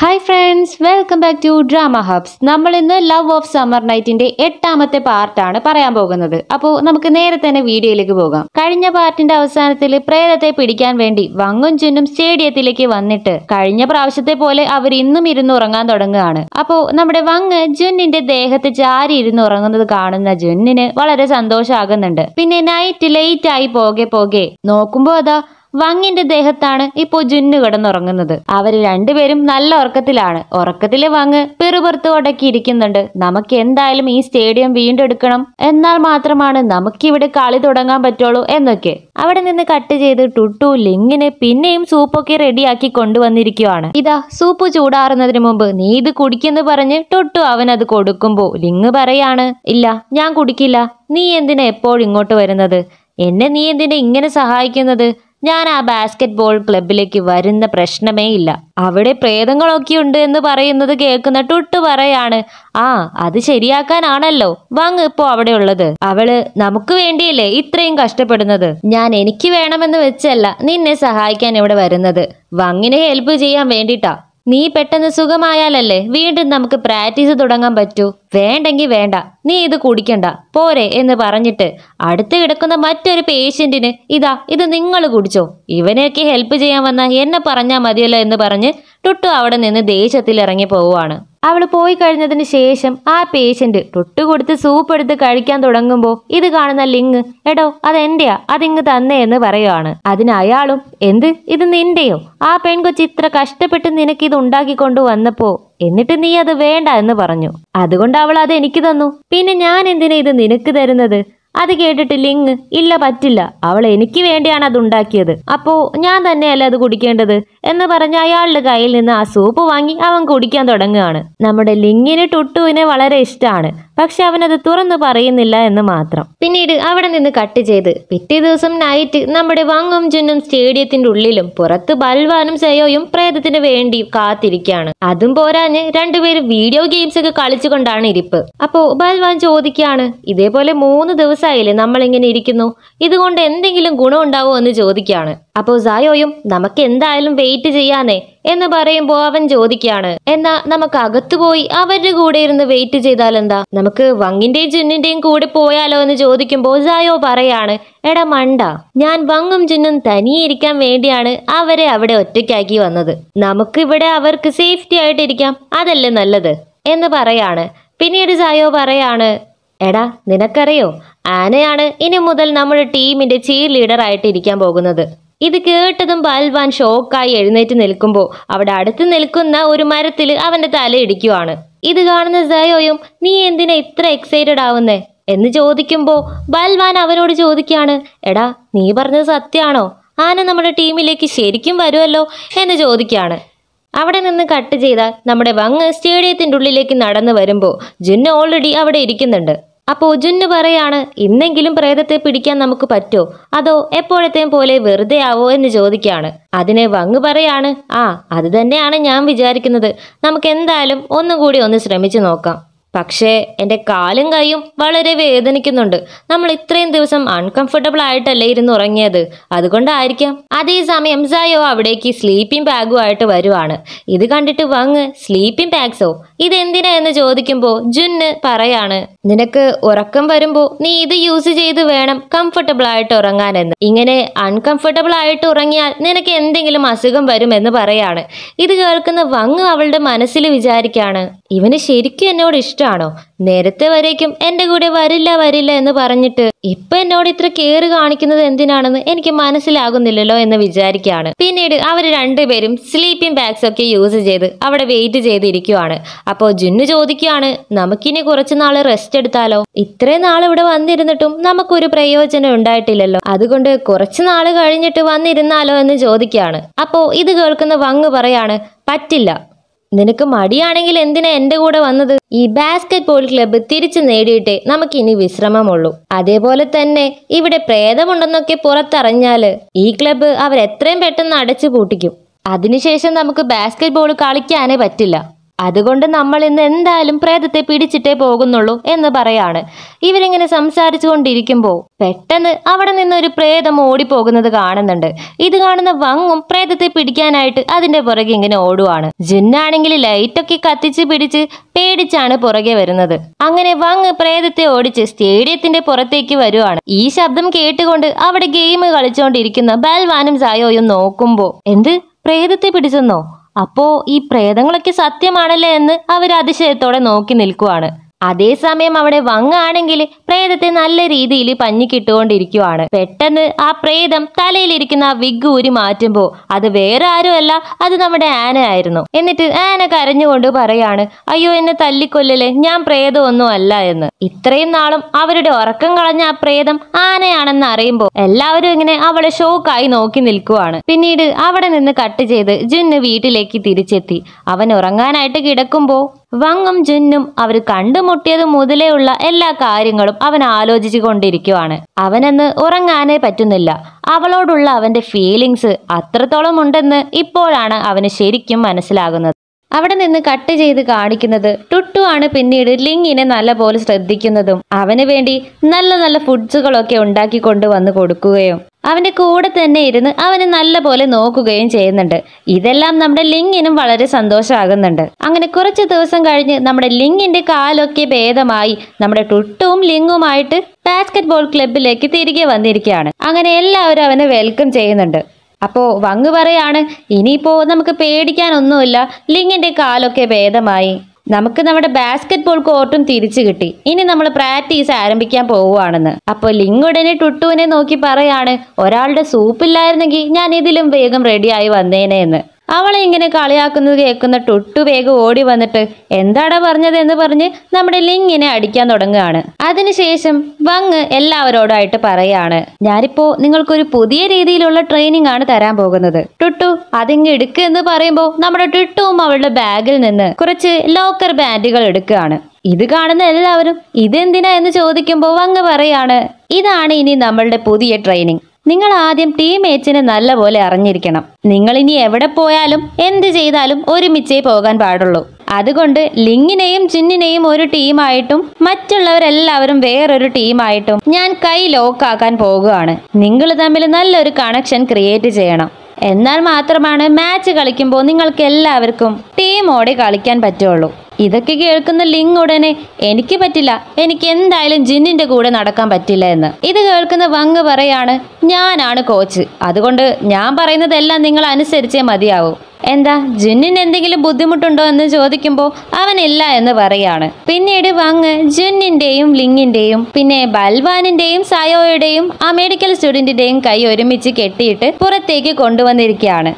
Hi friends welcome back to drama hubs നമ്മൾ ഇന്ന് love of summer നൈറ്റിന്റെ എട്ടാമത്തെ പാർട്ടാണ് പറയാൻ പോകുന്നത്. അപ്പോൾ നമുക്ക് നേരെ തന്നെ വീഡിയോയിലേക്ക് പോകാം. കഴിഞ്ഞ പാർട്ടിന്റെ അവസാനത്തിൽ പ്രേതത്തെ പിടിക്കാൻ വേണ്ടി വങ്ങും ചുന്നും സ്റ്റേഡിയത്തിലേക്ക് വന്നിട്ട് കഴിഞ്ഞ പ്രാവശ്യത്തെ പോലെ അവർ ഇന്നും ഇരുന്ന് ഉറങ്ങാൻ തുടങ്ങുകയാണ്. അപ്പോൾ നമ്മുടെ വങ് ജുന്നിന്റെ ദേഹത്ത് ചാരി ഇരുന്ന് ഉറങ്ങുന്നത് കാണുന്ന ജുന്നിന് വളരെ സന്തോഷമാകുന്നുണ്ട്. പിന്നെ നൈറ്റ് ലേറ്റ് ആയി പോകെ പോകെ നോക്കുമ്പോൾ അതാ വങ്ങിന്റെ ദേഹത്താണ് ഇപ്പോ ജുന്നു കിടന്നുറങ്ങുന്നത്. അവർ രണ്ടുപേരും നല്ല ഉറക്കത്തിലാണ്. ഉറക്കത്തിലെ വങ്ങ് പെറുപുറത്ത് ഉടക്കിയിരിക്കുന്നുണ്ട് നമുക്ക് എന്തായാലും ഈ സ്റ്റേഡിയം വീണ്ടെടുക്കണം. എന്നാൽ മാത്രമാണ് നമുക്കിവിടെ കളി തുടങ്ങാൻ പറ്റുള്ളൂ എന്നൊക്കെ. അവിടെ നിന്ന് കട്ട് ചെയ്ത് ടുട്ടു ലിങ്ങിന് പിന്നെയും സൂപ്പൊക്കെ റെഡിയാക്കി കൊണ്ടുവന്നിരിക്കുവാണ്. ഇതാ സൂപ്പ് ചൂടാറുന്നതിന് മുമ്പ് നീ ഇത് കുടിക്കെന്ന് പറഞ്ഞ് ടുട്ടു അവൻ അത് കൊടുക്കുമ്പോ ലിങ് പറയാണ് ഇല്ല ഞാൻ കുടിക്കില്ല. നീ എന്തിനാ എപ്പോഴും ഇങ്ങോട്ട് വരുന്നത്? എന്നെ നീ എന്തിനാ ഇങ്ങനെ സഹായിക്കുന്നത്? ഞാൻ ആ ബാസ്കറ്റ് ബോൾ ക്ലബിലേക്ക് വരുന്ന പ്രശ്നമേ ഇല്ല. അവിടെ പ്രേതങ്ങളൊക്കെ ഉണ്ട് എന്ന് പറയുന്നത് കേൾക്കുന്ന ടുട്ട് പറയാണ് ആ അത് ശരിയാക്കാനാണല്ലോ. വാങ് ഇപ്പോ അവിടെ ഉള്ളത്. അവൾ നമുക്ക് വേണ്ടിയല്ലേ ഇത്രയും കഷ്ടപ്പെടുന്നത്? ഞാൻ എനിക്ക് വേണമെന്ന് വെച്ചല്ല നിന്നെ സഹായിക്കാൻ ഇവിടെ വരുന്നത്. വങ്ങിനെ ഹെൽപ്പ് ചെയ്യാൻ വേണ്ടിട്ടാ. നീ പെട്ടെന്ന് സുഖമായാലല്ലേ വീണ്ടും നമുക്ക് പ്രാക്ടീസ് തുടങ്ങാൻ പറ്റൂ? വേണ്ടെങ്കി വേണ്ട. നീ ഇത് കുടിക്കണ്ട. പോരെ എന്ന് പറഞ്ഞിട്ട് അടുത്ത് കിടക്കുന്ന മറ്റൊരു പേഷ്യന്റിന് ഇതാ ഇത് നിങ്ങൾ കുടിച്ചോ. ഇവനെയൊക്കെ ഹെൽപ്പ് ചെയ്യാൻ വന്ന എന്നെ പറഞ്ഞാൽ മതിയല്ലോ എന്ന് പറഞ്ഞ് ടുട്ടു അവിടെ നിന്ന് ദേഷ്യത്തിൽ ഇറങ്ങി പോവുകയാണ് അവൾ പോയി കഴിഞ്ഞതിന് ശേഷം ആ പേഷ്യന്റ് തൊട്ട് കൊടുത്ത് സൂപ്പ് എടുത്ത് കഴിക്കാൻ തുടങ്ങുമ്പോൾ ഇത് കാണുന്ന ലിങ് എടോ അതെന്റെയാ അതിങ് തന്നേ എന്ന് പറയുവാണ്. അതിന് അയാളും എന്ത്? ഇത് നിന്റെയോ? ആ പെൺകൊച്ചി ഇത്ര കഷ്ടപ്പെട്ട് നിനക്ക് ഇത് ഉണ്ടാക്കിക്കൊണ്ടു വന്നപ്പോ എന്നിട്ട് നീ അത് വേണ്ട എന്ന് പറഞ്ഞു. അതുകൊണ്ട് അവൾ അത് എനിക്ക് തന്നു. പിന്നെ ഞാൻ എന്തിനാ ഇത് നിനക്ക് തരുന്നത്? അത് കേട്ടിട്ട് ലിങ് ഇല്ല പറ്റില്ല. അവൾ എനിക്ക് വേണ്ടിയാണ് അത് ഉണ്ടാക്കിയത് അപ്പോ ഞാൻ തന്നെയല്ല അത് കുടിക്കേണ്ടത്? എന്ന് പറഞ്ഞ് അയാളുടെ കയ്യിൽ നിന്ന് ആ സൂപ്പ് വാങ്ങി അവൻ കുടിക്കാൻ തുടങ്ങുകയാണ്. നമ്മുടെ ലിങ്ങിന് ടുട്ടുവിനെ വളരെ ഇഷ്ടമാണ്. പക്ഷെ അവനത് തുറന്നു പറയുന്നില്ല എന്ന് മാത്രം. പിന്നീട് അവിടെ നിന്ന് കട്ട് ചെയ്ത് പിറ്റേ ദിവസം നൈറ്റ് നമ്മുടെ വങ്ങും ചുന്നും സ്റ്റേഡിയത്തിന്റെ ഉള്ളിലും പുറത്ത് ബൽവാനും സയോയും പ്രേതത്തിന് വേണ്ടി കാത്തിരിക്കുകയാണ്. അതും പോരാഞ്ഞ് രണ്ടുപേരും വീഡിയോ ഗെയിംസ് ഒക്കെ കളിച്ചുകൊണ്ടാണ് ഇരിപ്പ്. അപ്പോ ബൽവാൻ ചോദിക്കുകയാണ് ഇതേപോലെ മൂന്ന് ദിവസമായില്ലേ നമ്മൾ ഇങ്ങനെ ഇരിക്കുന്നു? ഇതുകൊണ്ട് എന്തെങ്കിലും ഗുണം ഉണ്ടാവോ എന്ന് ചോദിക്കുകയാണ്. അപ്പോ സായോയും നമുക്ക് എന്തായാലും വെയിറ്റ് ചെയ്യാനേ എന്ന് പറയുമ്പോൾ അവൻ ചോദിക്കുകയാണ്. എന്നാ നമുക്ക് അകത്തു പോയി അവരുടെ കൂടെ ഇരുന്ന് വെയിറ്റ് ചെയ്താൽ എന്താ നമുക്ക് വങ്ങിന്റെയും ചുന്നിന്റെയും കൂടെ പോയാലോ എന്ന് ചോദിക്കുമ്പോൾ സായോ പറയാണ് എടാ മണ്ട ഞാൻ വങ്ങും ചുന്നും തനിയെ ഇരിക്കാൻ വേണ്ടിയാണ് അവരെ അവിടെ ഒറ്റയ്ക്കാക്കി വന്നത്. നമുക്ക് ഇവിടെ അവർക്ക് സേഫ്റ്റി ആയിട്ട് ഇരിക്കാം അതല്ലേ നല്ലത്? എന്ന് പറയാണ്. പിന്നീട് സായോ പറയാണ് എടാ നിനക്കറിയോ? ആനയാണ് ഇനി മുതൽ നമ്മുടെ ടീമിന്റെ ചീർ ലീഡർ ആയിട്ട് ഇരിക്കാൻ പോകുന്നത്. ഇത് കേട്ടതും ബൽവാൻ ഷോക്കായി എഴുന്നേറ്റ് നിൽക്കുമ്പോൾ അവിടെ അടുത്ത് നിൽക്കുന്ന ഒരു മരത്തിൽ അവന്റെ തല ഇടിക്കുവാണ്. ഇത് കാണുന്ന സയോയും നീ എന്തിനാ ഇത്ര എക്സൈറ്റഡ് ആവുന്നേ? എന്ന് ചോദിക്കുമ്പോൾ ബൽവാൻ അവനോട് ചോദിക്കുകയാണ് എടാ നീ പറഞ്ഞത് സത്യാണോ ആന നമ്മുടെ ടീമിലേക്ക് ശരിക്കും വരുമല്ലോ എന്ന് ചോദിക്കുകയാണ്. അവിടെ നിന്ന് കട്ട് ചെയ്താൽ നമ്മുടെ വങ് സ്റ്റേഡിയത്തിന്റെ ഉള്ളിലേക്ക് നടന്നു വരുമ്പോൾ ജുന്ന ഓൾറെഡി അവിടെ ഇരിക്കുന്നുണ്ട്. അപ്പോൾ ജുന്ന് പറയാണ് ഇന്നെങ്കിലും പ്രേതത്തെ പിടിക്കാൻ നമുക്ക് പറ്റോ? അതോ എപ്പോഴത്തെയും പോലെ വെറുതെ ആവോ എന്ന് ചോദിക്കുകയാണ് അതിനെ വങ് പറയാണ് ആ അത് തന്നെയാണ് ഞാൻ വിചാരിക്കുന്നത്. നമുക്ക് എന്തായാലും ഒന്നുകൂടി ഒന്ന് ശ്രമിച്ചു നോക്കാം. പക്ഷേ എന്റെ കാലും കൈയും വളരെ വേദനിക്കുന്നുണ്ട്. നമ്മൾ ഇത്രയും ദിവസം അൺകംഫർട്ടബിൾ ആയിട്ടല്ലേ ഇരുന്ന് ഉറങ്ങിയത്? അതുകൊണ്ടായിരിക്കാം. അതേസമയം സായോ അവിടേക്ക് സ്ലീപ്പിംഗ് ബാഗുമായിട്ട് വരുവാണ്. ഇത് കണ്ടിട്ട് വങ് സ്ലീപ്പിംഗ് ബാഗ്സോ ഇതെന്തിനാ എന്ന് ചോദിക്കുമ്പോൾ ജുന്ന് പറയാണ് നിനക്ക് ഉറക്കം വരുമ്പോൾ നീ ഇത് യൂസ് ചെയ്ത് വേണം കംഫർട്ടബിൾ ആയിട്ട് ഉറങ്ങാനെന്ന്. ഇങ്ങനെ അൺകംഫർട്ടബിൾ ആയിട്ട് ഉറങ്ങിയാൽ നിനക്ക് എന്തെങ്കിലും അസുഖം എന്ന് പറയാണ്. ഇത് കേൾക്കുന്ന വങ്ങ് അവളുടെ മനസ്സിൽ വിചാരിക്കാണ് ഇവന് ശരിക്കും എന്നോട് ഇഷ്ടമാണോ നേരത്തെ വരേക്കും എന്റെ കൂടെ വരില്ല വരില്ല എന്ന് പറഞ്ഞിട്ട് ഇപ്പൊ എന്നോട് ഇത്ര കെയർ കാണിക്കുന്നത് എന്തിനാണെന്ന് എനിക്ക് മനസ്സിലാകുന്നില്ലല്ലോ എന്ന് വിചാരിക്കുകയാണ് പിന്നീട് അവർ രണ്ടുപേരും സ്ലീപ്പിംഗ് ബാഗ്സ് ഒക്കെ യൂസ് ചെയ്ത് അവിടെ വെയിറ്റ് ചെയ്തിരിക്കുവാണ്. അപ്പോൾ ജുന്നു ചോദിക്കുകയാണ് നമുക്കിനി കുറച്ച് നാൾ റെസ്റ്റ് എടുത്താലോ? ഇത്രയും നാൾ ഇവിടെ വന്നിരുന്നിട്ടും നമുക്കൊരു പ്രയോജനം ഉണ്ടായിട്ടില്ലല്ലോ. അതുകൊണ്ട് കുറച്ച് നാൾ കഴിഞ്ഞിട്ട് വന്നിരുന്നാലോ എന്ന് ചോദിക്കുകയാണ്. അപ്പോൾ ഇത് കേൾക്കുന്ന വങ്ങ് പറയാണ് പറ്റില്ല. നിനക്ക് മടിയാണെങ്കിൽ എന്തിനാ എന്റെ കൂടെ വന്നത്? ഈ ബാസ്കറ്റ് ബോൾ ക്ലബ്ബ് തിരിച്ചു നേടിയിട്ടേ നമുക്കിനി വിശ്രമമുള്ളൂ. അതേപോലെ തന്നെ ഇവിടെ പ്രേതമുണ്ടെന്നൊക്കെ പുറത്തറിഞ്ഞാൽ ഈ ക്ലബ്ബ് അവരെത്രയും പെട്ടെന്ന് അടച്ചു പൂട്ടിക്കും അതിനുശേഷം നമുക്ക് ബാസ്കറ്റ് ബോൾ കളിക്കാനേ പറ്റില്ല. അതുകൊണ്ട് നമ്മൾ ഇന്ന് എന്തായാലും പ്രേതത്തെ പിടിച്ചിട്ടേ പോകുന്നുള്ളൂ എന്ന് പറയാണ്. ഇവരിങ്ങനെ സംസാരിച്ചു കൊണ്ടിരിക്കുമ്പോൾ പെട്ടെന്ന് അവിടെ നിന്ന് ഒരു പ്രേതം ഓടിപ്പോകുന്നത് കാണുന്നുണ്ട്. ഇത് കാണുന്ന വങ്ങും പ്രേതത്തെ പിടിക്കാനായിട്ട് അതിന്റെ പുറകെ ഇങ്ങനെ ഓടുവാണ്. ജിന്നാണെങ്കിൽ ലൈറ്റൊക്കെ കത്തിച്ച് പിടിച്ച് പേടിച്ചാണ് പുറകെ വരുന്നത്. അങ്ങനെ വങ് പ്രേതത്തെ ഓടിച്ച് സ്റ്റേഡിയത്തിന്റെ പുറത്തേക്ക് വരുവാണ്. ഈ ശബ്ദം കേട്ടുകൊണ്ട് അവിടെ ഗെയിം കളിച്ചുകൊണ്ടിരിക്കുന്ന ബൽവാനും സായോയും നോക്കുമ്പോ എന്ത്? പ്രേതത്തെ പിടിച്ചെന്നോ? അപ്പോ ഈ പ്രേതങ്ങളൊക്കെ സത്യമാണല്ലേ എന്ന് അവർ അതിശയത്തോടെ നോക്കി നിൽക്കുവാണ്. അതേസമയം അവിടെ വങ്ങാണെങ്കിൽ പ്രേതത്തെ നല്ല രീതിയിൽ പഞ്ഞിക്കിട്ടുകൊണ്ടിരിക്കുവാണ് പെട്ടെന്ന് ആ പ്രേതം തലയിലിരിക്കുന്ന ആ വിഗ് ഊരി മാറ്റുമ്പോൾ അത് വേറെ ആരുമല്ല അത് നമ്മുടെ ആന ആയിരുന്നു. എന്നിട്ട് ആന കരഞ്ഞുകൊണ്ട് പറയാണ് അയ്യോ എന്നെ തല്ലിക്കൊല്ലല്ലേ ഞാൻ പ്രേതമൊന്നും അല്ല എന്ന്. ഇത്രയും നാളും അവരുടെ ഉറക്കം കളഞ്ഞ ആ പ്രേതം ആനയാണെന്ന് അറിയുമ്പോൾ എല്ലാവരും ഇങ്ങനെ അവളെ ഷോക്കായി നോക്കി നിൽക്കുവാണ്. പിന്നീട് അവിടെ നിന്ന് കട്ട് ചെയ്ത് ജുന്ന് വീട്ടിലേക്ക് തിരിച്ചെത്തി. അവൻ ഉറങ്ങാനായിട്ട് കിടക്കുമ്പോ വങ്ങും ജുന്നും അവർ കണ്ടുമുട്ടിയത് മുതലേ ഉള്ള എല്ലാ കാര്യങ്ങളും അവൻ ആലോചിച്ചു കൊണ്ടിരിക്കുവാണ്. അവനെന്ന് ഉറങ്ങാനേ പറ്റുന്നില്ല. അവളോടുള്ള അവന്റെ ഫീലിങ്സ് അത്രത്തോളം ഉണ്ടെന്ന് ഇപ്പോഴാണ് അവന് ശരിക്കും മനസ്സിലാകുന്നത്. അവിടെ നിന്ന് കട്ട് ചെയ്ത് കാണിക്കുന്നത് ടുട്ടു ആണ് പിന്നീട് ലിങ്ങിനെ നല്ലപോലെ ശ്രദ്ധിക്കുന്നതും അവന് വേണ്ടി നല്ല നല്ല ഫുഡ്സുകളൊക്കെ ഉണ്ടാക്കി കൊണ്ടുവന്ന് കൊടുക്കുകയും അവന്റെ കൂടെ തന്നെ ഇരുന്ന് അവന് നല്ലപോലെ നോക്കുകയും ചെയ്യുന്നുണ്ട്. ഇതെല്ലാം നമ്മുടെ ലിങ്ങിനും വളരെ സന്തോഷമാകുന്നുണ്ട്. അങ്ങനെ കുറച്ച് ദിവസം കഴിഞ്ഞ് നമ്മുടെ ലിങ്ങിന്റെ കാലൊക്കെ ഭേദമായി നമ്മുടെ ടുട്ടും ലിങ്ങുമായിട്ട് ബാസ്കറ്റ് ബോൾ ക്ലബിലേക്ക് തിരികെ വന്നിരിക്കുകയാണ്. അങ്ങനെ എല്ലാവരും അവനെ വെൽക്കം ചെയ്യുന്നുണ്ട്. അപ്പോ വങ്ങ് പറയാണ് ഇനിയിപ്പോ നമുക്ക് പേടിക്കാനൊന്നുമില്ല. ലിങ്ങിന്റെ കാലൊക്കെ ഭേദമായി. നമുക്ക് നമ്മുടെ ബാസ്കറ്റ് ബോൾ കോർട്ടും തിരിച്ചു കിട്ടി. ഇനി നമ്മൾ പ്രാക്ടീസ് ആരംഭിക്കാൻ പോവുകയാണെന്ന്. അപ്പോൾ ലിങ് ഉടനെ ടുട്ടുവിനെ നോക്കി പറയാണ് ഒരാളുടെ സൂപ്പില്ലായിരുന്നെങ്കിൽ ഞാൻ ഇതിലും വേഗം റെഡിയായി വന്നേനെ എന്ന്. അവളെ ഇങ്ങനെ കളിയാക്കുന്നത് കേൾക്കുന്ന ടുട്ടു വേഗം ഓടി വന്നിട്ട് എന്താടാ പറഞ്ഞത് എന്ന് പറഞ്ഞ് നമ്മുടെ ലിങ്ങിനെ അടിക്കാൻ തുടങ്ങുകയാണ്. അതിനുശേഷം വങ് എല്ലാവരോടായിട്ട് പറയാണ് ഞാനിപ്പോ നിങ്ങൾക്കൊരു പുതിയ രീതിയിലുള്ള ട്രെയിനിങ് ആണ് തരാൻ പോകുന്നത്. ടുട്ടു അതിങ്ങ് എടുക്കുക എന്ന് പറയുമ്പോൾ നമ്മുടെ ടുട്ടുവും അവളുടെ ബാഗിൽ നിന്ന് കുറച്ച് ലോക്കർ ബാൻഡുകൾ എടുക്കുകയാണ്. ഇത് കാണുന്ന എല്ലാവരും ഇതെന്തിനാ എന്ന് ചോദിക്കുമ്പോൾ വങ് പറയാണ് ഇതാണ് ഇനി നമ്മളുടെ പുതിയ ട്രെയിനിങ് നിങ്ങൾ ആദ്യം ടീംമേറ്റ്സിനെ നല്ലപോലെ അറിഞ്ഞിരിക്കണം. നിങ്ങൾ ഇനി എവിടെ പോയാലും എന്ത് ചെയ്താലും ഒരുമിച്ചേ പോകാൻ പാടുള്ളൂ. അതുകൊണ്ട് ലിങ്ങിനെയും ചിന്നിനെയും ഒരു ടീമായിട്ടും മറ്റുള്ളവരെല്ലാവരും വേറൊരു ടീമായിട്ടും ഞാൻ കൈ ലോക്കാക്കാൻ പോകുകയാണ് നിങ്ങൾ തമ്മിൽ നല്ലൊരു കണക്ഷൻ ക്രിയേറ്റ് ചെയ്യണം. എന്നാൽ മാത്രമാണ് മാച്ച് കളിക്കുമ്പോൾ നിങ്ങൾക്ക് എല്ലാവർക്കും ടീമോടെ കളിക്കാൻ പറ്റുള്ളൂ. ഇതൊക്കെ കേൾക്കുന്ന ലിങ് ഉടനെ എനിക്ക് പറ്റില്ല എനിക്ക് എന്തായാലും ജിന്നിന്റെ കൂടെ നടക്കാൻ പറ്റില്ല എന്ന്. ഇത് കേൾക്കുന്ന വങ് പറയാണ് ഞാനാണ് കോച്ച്. അതുകൊണ്ട് ഞാൻ പറയുന്നതെല്ലാം നിങ്ങൾ അനുസരിച്ചേ മതിയാവൂ. എന്താ ജിന്നിന് എന്തെങ്കിലും ബുദ്ധിമുട്ടുണ്ടോ എന്ന് ചോദിക്കുമ്പോൾ അവനില്ല എന്ന് പറയാണ്. പിന്നീട് വങ് ജിന്നിന്റെയും ലിങ്ങിന്റെയും പിന്നെ ബൽവാനിന്റെയും സയോയുടെയും ആ മെഡിക്കൽ സ്റ്റുഡന്റിന്റെയും കൈ ഒരുമിച്ച് കെട്ടിയിട്ട് പുറത്തേക്ക് കൊണ്ടുവന്നിരിക്കുകയാണ്.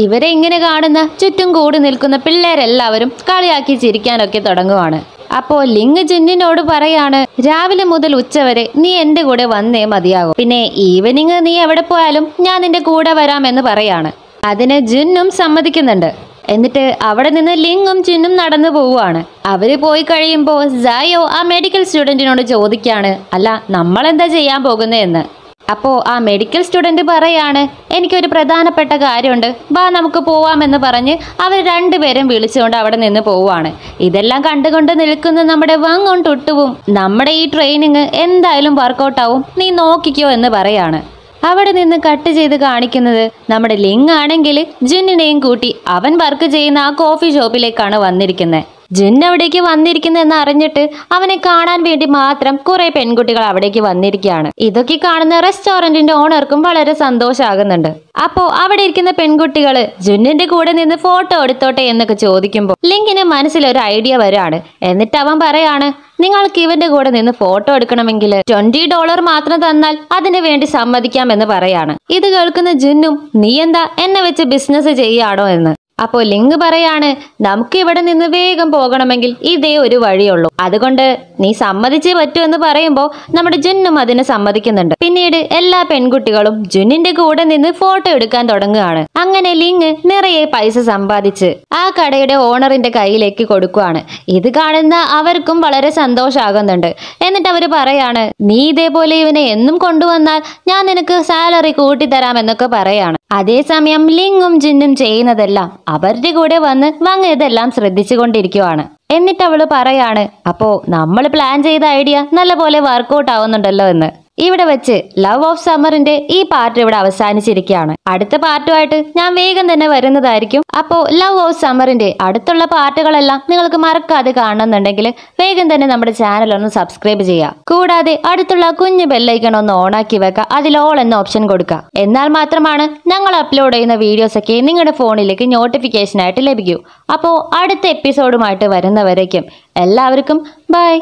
ഇവരെ ഇങ്ങനെ കാണുന്ന ചുറ്റും കൂടി നിൽക്കുന്ന പിള്ളേരെല്ലാവരും കളിയാക്കി ചിരിക്കാനൊക്കെ തുടങ്ങുവാണ്. അപ്പോ ലിങ് ജിന്നിനോട് പറയാണ് രാവിലെ മുതൽ ഉച്ചവരെ നീ എന്റെ കൂടെ വന്നേ മതിയാകും. പിന്നെ ഈവനിങ് നീ എവിടെ പോയാലും ഞാൻ നിന്റെ കൂടെ വരാമെന്ന് പറയാണ്. അതിന് ജിന്നും സമ്മതിക്കുന്നുണ്ട്. എന്നിട്ട് അവിടെ നിന്ന് ലിങ്ങും ജിന്നും നടന്നു പോവുകയാണ് അവർ പോയി കഴിയുമ്പോൾ സായോ ആ മെഡിക്കൽ സ്റ്റുഡന്റിനോട് ചോദിക്കാണ് അല്ല നമ്മൾ എന്താ ചെയ്യാൻ പോകുന്നതെന്ന് അപ്പോൾ ആ മെഡിക്കൽ സ്റ്റുഡന്റ് പറയാണ് എനിക്കൊരു പ്രധാനപ്പെട്ട കാര്യമുണ്ട്. വാ നമുക്ക് പോവാമെന്ന് പറഞ്ഞ് അവർ രണ്ടുപേരും വിളിച്ചുകൊണ്ട് അവിടെ നിന്ന് പോവാണ് ഇതെല്ലാം കണ്ടുകൊണ്ട് നിൽക്കുന്ന നമ്മുടെ വങ്ങും ടുട്ടുവും നമ്മുടെ ഈ ട്രെയിനിങ് എന്തായാലും വർക്കൗട്ടാവും നീ നോക്കിക്കോ എന്ന് പറയാണ്. അവിടെ നിന്ന് കട്ട് ചെയ്ത് കാണിക്കുന്നത് നമ്മുടെ ലിങ് ആണെങ്കിൽ ജുന്നിനെയും കൂട്ടി അവൻ വർക്ക് ചെയ്യുന്ന ആ കോഫി ഷോപ്പിലേക്കാണ് വന്നിരിക്കുന്നത് ജിൻ അവിടേക്ക് വന്നിരിക്കുന്നതെന്ന് അറിഞ്ഞിട്ട് അവനെ കാണാൻ വേണ്ടി മാത്രം കുറെ പെൺകുട്ടികൾ അവിടേക്ക് വന്നിരിക്കുകയാണ്. ഇതൊക്കെ കാണുന്ന റെസ്റ്റോറന്റിന്റെ ഓണർക്കും വളരെ സന്തോഷമാകുന്നുണ്ട് അപ്പോ അവിടെ ഇരിക്കുന്ന പെൺകുട്ടികൾ ജുന്നിന്റെ കൂടെ നിന്ന് ഫോട്ടോ എടുത്തോട്ടെ എന്നൊക്കെ ചോദിക്കുമ്പോൾ ലിങ്കിന് മനസ്സിൽ ഒരു ഐഡിയ വരാണ്. എന്നിട്ട് അവൻ പറയാണ് നിങ്ങൾക്ക് ഇവന്റെ കൂടെ നിന്ന് ഫോട്ടോ എടുക്കണമെങ്കിൽ ട്വന്റി ഡോളർ മാത്രം തന്നാൽ അതിനു വേണ്ടി സമ്മതിക്കാം എന്ന് പറയാണ്. ഇത് കേൾക്കുന്ന ജിന്നും നീ എന്താ എന്നെ വെച്ച് ബിസിനസ് ചെയ്യാണോ എന്ന്. അപ്പോ ലിങ്ക് പറയാണ് നമുക്ക് ഇവിടെ നിന്ന് വേഗം പോകണമെങ്കിൽ ഇതേ ഒരു വഴിയുള്ളൂ. അതുകൊണ്ട് നീ സമ്മതിച്ചേ പറ്റൂ എന്ന് പറയുമ്പോൾ നമ്മുടെ ജുന്നും അതിന് സമ്മതിക്കുന്നുണ്ട്. പിന്നീട് എല്ലാ പെൺകുട്ടികളും ജുന്നിന്റെ കൂടെ നിന്ന് ഫോട്ടോ എടുക്കാൻ തുടങ്ങുകയാണ്. അങ്ങനെ ലിങ് നിറയെ പൈസ സമ്പാദിച്ച് ആ കടയുടെ ഓണറിന്റെ കയ്യിലേക്ക് കൊടുക്കുകയാണ് ഇത് കാണുന്ന അവർക്കും വളരെ സന്തോഷമാകുന്നുണ്ട് എന്നിട്ട് അവർ പറയാണ് നീ ഇതേപോലെ ഇവനെ എന്നും കൊണ്ടുവന്നാൽ ഞാൻ നിനക്ക് സാലറി കൂട്ടിത്തരാം എന്നൊക്കെ പറയാണ്. അതേസമയം ലിങ്ങും ജിന്നും ചെയ്യുന്നതെല്ലാം അവരുടെ കൂടെ വന്ന് വങ് ഇതെല്ലാം ശ്രദ്ധിച്ചുകൊണ്ടിരിക്കുവാണ്. എന്നിട്ട് അവൾ പറയാണ് അപ്പോ നമ്മൾ പ്ലാൻ ചെയ്ത ഐഡിയ നല്ലപോലെ വർക്കൗട്ട് ആവുന്നുണ്ടല്ലോ എന്ന്. ഇവിടെ വെച്ച് ലവ് ഓഫ് സമ്മറിന്റെ ഈ പാർട്ട് ഇവിടെ അവസാനിച്ചിരിക്കുകയാണ്. അടുത്ത പാർട്ടുമായിട്ട് ഞാൻ വേഗം തന്നെ വരുന്നതായിരിക്കും. അപ്പോൾ ലവ് ഓഫ് സമ്മറിന്റെ അടുത്തുള്ള പാർട്ടുകളെല്ലാം നിങ്ങൾക്ക് മറക്കാതെ കാണണമെന്നുണ്ടെങ്കിൽ വേഗം തന്നെ നമ്മുടെ ചാനൽ ഒന്ന് സബ്സ്ക്രൈബ് ചെയ്യുക. കൂടാതെ അടുത്തുള്ള കുഞ്ഞു ബെല്ലൈക്കൺ ഒന്ന് ഓണാക്കി വെക്കുക. അതിൽ ഓൾ എന്ന ഓപ്ഷൻ കൊടുക്കുക. എന്നാൽ മാത്രമാണ് ഞങ്ങൾ അപ്ലോഡ് ചെയ്യുന്ന വീഡിയോസ് ഒക്കെ നിങ്ങളുടെ ഫോണിലേക്ക് നോട്ടിഫിക്കേഷൻ ആയിട്ട് ലഭിക്കൂ. അപ്പോൾ അടുത്ത എപ്പിസോഡുമായിട്ട് വരുന്നവരേക്കും എല്ലാവർക്കും ബൈ